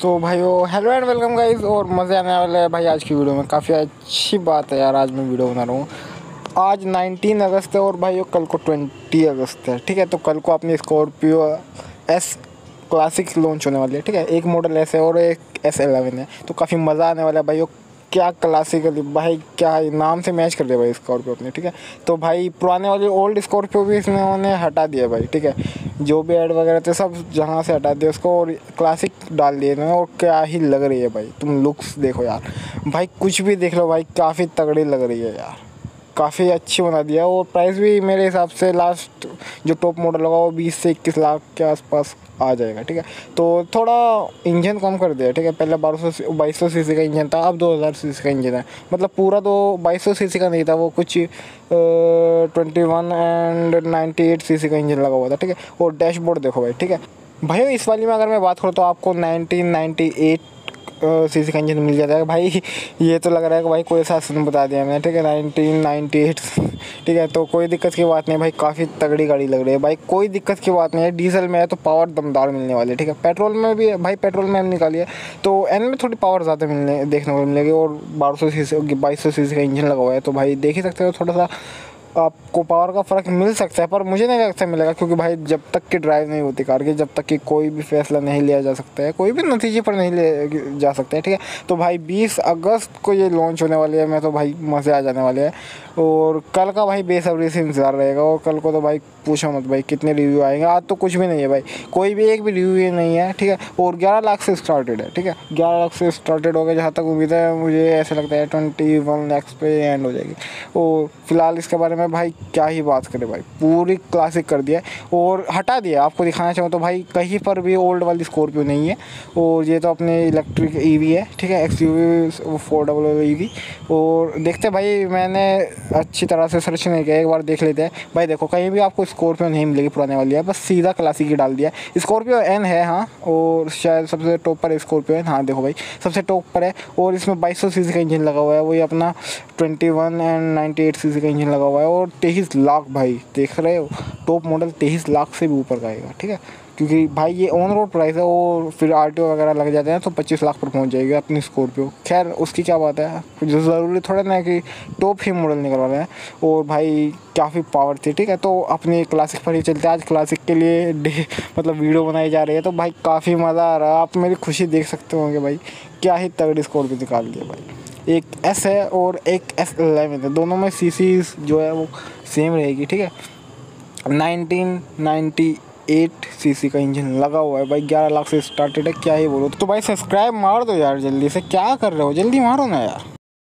तो वो hello and welcome guys और मज़े आने वाले हैं भाई आज की वीडियो में। काफ़ी अच्छी बात है यार, आज मैं वीडियो बना रहा हूँ। आज 19 अगस्त है और वो कल को 20 अगस्त है, ठीक है? तो कल को अपनी स्कॉर्पियो एस क्लासिक लॉन्च होने वाली है, ठीक है? एक मॉडल एस है और एक एस एलेवन है तो काफ़ी मज़ा आने वाला है वो क्या क्लासिकली भाई, क्या नाम से मैच कर दिया भाई स्कॉर्पियो अपने, ठीक है? तो भाई, पुराने वाले ओल्ड स्कॉर्पियो भी इसने उन्होंने हटा दिया भाई, ठीक है? जो भी ऐड वगैरह थे, सब जहाँ से हटा दिया उसको और क्लासिक डाल दिए इन्होंने, और क्या ही लग रही है भाई? तुम लुक्स देखो यार। भाई, कुछ भी देख लो भाई, काफ़ी तगड़ी लग रही है यार। काफ़ी अच्छी बना दिया। और प्राइस भी मेरे हिसाब से लास्ट जो टॉप मॉडल होगा वो बीस से इक्कीस लाख के आसपास आ जाएगा, ठीक है? तो थोड़ा इंजन कम कर दिया, ठीक है? पहले बारह सौ बाईस सौ सी का इंजन था, अब दो हज़ार सी का इंजन है। मतलब पूरा तो बाईस सौ सी का नहीं था, वो कुछ twenty one and ninety eight C का इंजन लगा हुआ था, ठीक है? और डैशबोर्ड देखो भाई, ठीक है? भाई इस वाली में अगर मैं बात करूँ तो आपको नाइनटीन नाइन्टी एट सी का इंजन मिल जाता है। भाई, ये तो लग रहा है कि भाई कोई सा बता दिया मैंने, ठीक है? नाइनटीन नाइन्टी एट, ठीक है? तो कोई दिक्कत की बात नहीं भाई, काफ़ी तगड़ी गाड़ी लग रही है। भाई, कोई दिक्कत की बात नहीं है, डीजल में है तो पावर दमदार मिलने वाली है, ठीक है? पेट्रोल में भी भाई, पेट्रोल में हम निकाली है तो एन में थोड़ी पावर ज़्यादा मिलने, देखने को मिलेगी, और बारह सी बाईस सौ सी सी का इंजन लगा हुआ है तो भाई देख ही सकते हो, थोड़ा सा आपको पावर का फ़र्क मिल सकता है, पर मुझे नहीं लगता मिलेगा, क्योंकि भाई जब तक की ड्राइव नहीं होती कार की, जब तक कि कोई भी फैसला नहीं लिया जा सकता है, कोई भी नतीजे पर नहीं ले, जा सकता है, ठीक है? तो भाई 20 अगस्त को ये लॉन्च होने वाली है, मैं तो भाई मज़े आ जाने वाले हैं। और कल का भाई बेसब्री से इंतज़ार रहेगा, और कल को तो भाई पूछो मत भाई कितने रिव्यू आएँगे, आज तो कुछ भी नहीं है भाई, कोई भी एक भी रिव्यू ये नहीं है, ठीक है? और ग्यारह लाख से स्टार्टेड है, ठीक है? ग्यारह लाख से स्टार्टेड हो गया जहाँ तक उम्मीद है, मुझे ऐसा लगता है ट्वेंटी वन लैक्स पे एंड हो जाएगी। और फ़िलहाल इसके बारे में भाई क्या ही बात करें भाई, पूरी क्लासिक कर दिया और हटा दिया आपको दिखाना चाहूँ तो भाई कहीं पर भी ओल्ड वाली स्कॉर्पियो नहीं है और ये तो अपने इलेक्ट्रिक ईवी है, ठीक है X U four double E और देखते भाई, मैंने अच्छी तरह से सर्च नहीं किया, एक बार देख लेते हैं। भाई देखो, कहीं भी आपको स्कॉर्पियो नहीं मिलेगी पुराने वाली है, बस सीधा क्लासिक ही डाल दिया स्कॉर्पियो एन है हाँ और शायद सबसे टॉप पर स्कॉर्पियो एन हाँ देखो भाई, सबसे टॉप पर है। और इसमें बाईस सौ का इंजन लगा हुआ है, वही अपना twenty one and ninety eight का इंजन लगा हुआ है। और तेईस लाख भाई, देख रहे हो? टॉप मॉडल तेईस लाख से भी ऊपर का आएगा, ठीक है? क्योंकि भाई ये ऑन रोड प्राइस है और फिर आरटीओ वगैरह लग जाते हैं तो पच्चीस लाख पर पहुँच जाएगी अपनी स्कॉर्पियो खैर, उसकी क्या बात है? जो ज़रूरी थोड़ा ना कि टॉप ही मॉडल निकलवा रहे हैं और भाई काफ़ी पावर थी, ठीक है? तो अपनी क्लासिक पर ही चलते हैं। आज क्लासिक के लिए मतलब वीडियो बनाई जा रही है तो भाई काफ़ी मज़ा आ रहा है। आप मेरी खुशी देख सकते होंगे भाई। क्या ही तगड़ी स्कॉर्पियो निकाल दिया भाई। एक एस है और एक एस एलेवन है। दोनों में सी जो है वो सेम रहेगी, ठीक है? नाइनटीन नाइन्टी एट सीसी का इंजन लगा हुआ है। भाई, ग्यारह लाख से स्टार्टेड है, क्या ही बोलो। तो भाई सब्सक्राइब मार दो यार जल्दी से। क्या कर रहे हो? जल्दी मारो ना यार।